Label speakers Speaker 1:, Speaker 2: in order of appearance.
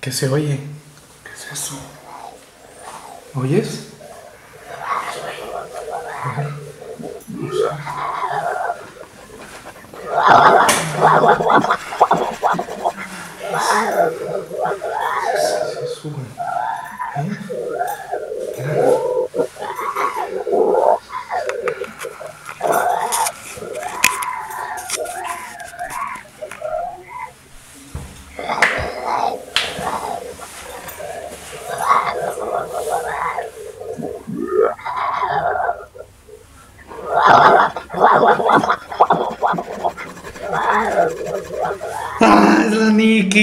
Speaker 1: ¿Qué se oye? ¿Qué es eso? ¿Oyes? ¿Qué es eso, güey? ¿Eh? Ah, Slanick!